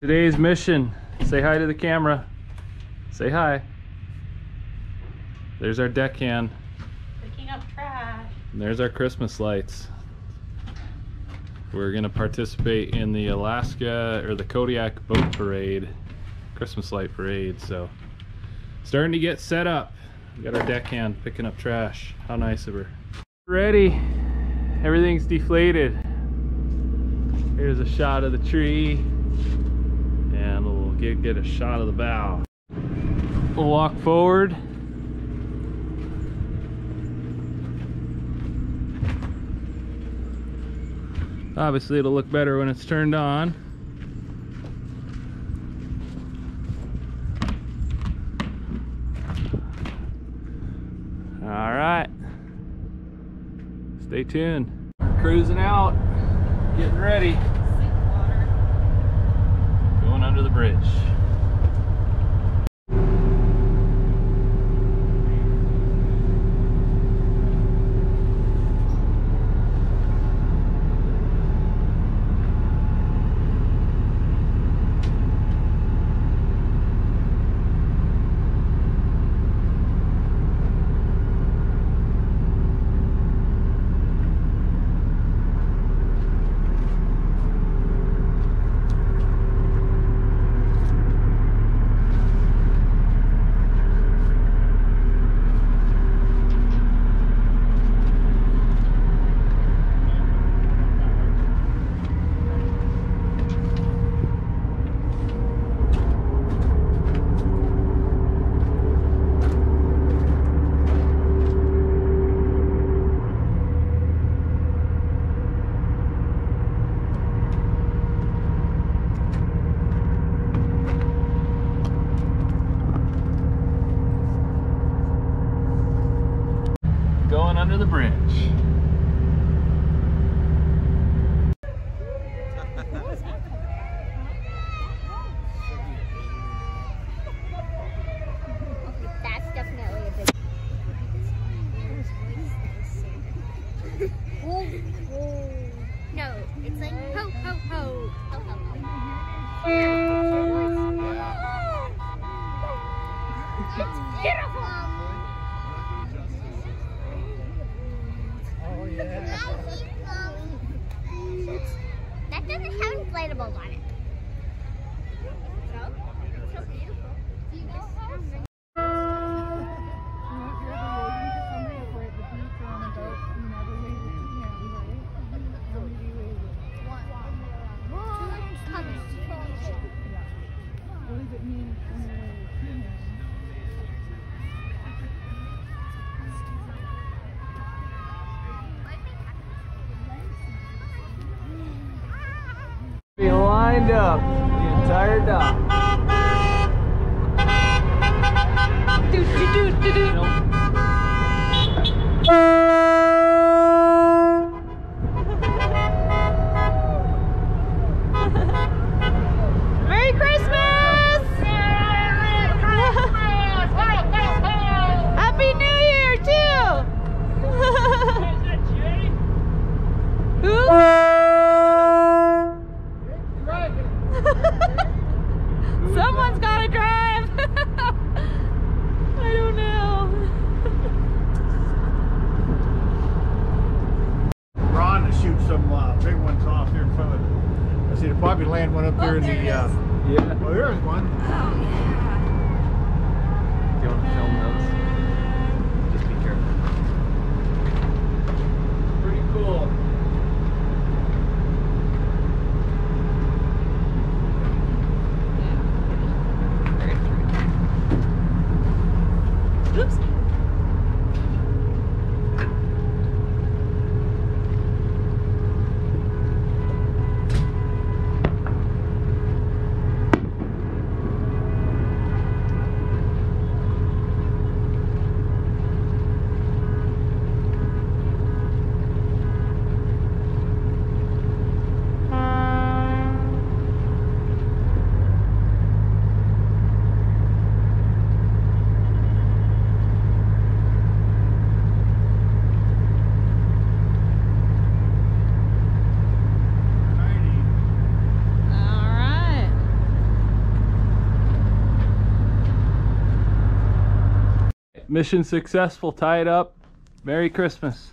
Today's mission, say hi to the camera. Say hi. There's our deckhand. Picking up trash. And there's our Christmas lights. We're gonna participate in the Alaska or the Kodiak Boat Parade, Christmas light parade. So starting to get set up. We got our deckhand picking up trash. How nice of her. Ready. Everything's deflated. Here's a shot of the tree. And we'll get, get a shot of the bow. We'll walk forward. Obviously it'll look better when it's turned on. All right. Stay tuned. Cruising out, getting ready. Going under the bridge. Under the bridge. That's definitely a big. no, it's like ho ho ho. Ho ho ho. Mm-hmm. It's beautiful. Oh yeah. That doesn't have inflatables on it. Be lined up the entire dock. Do, do, do, do, do. Merry see the probably land one up there in the. Uh, Yeah. oh, there's one. Do you want to film those? Mission successful. Tie it up. Merry Christmas.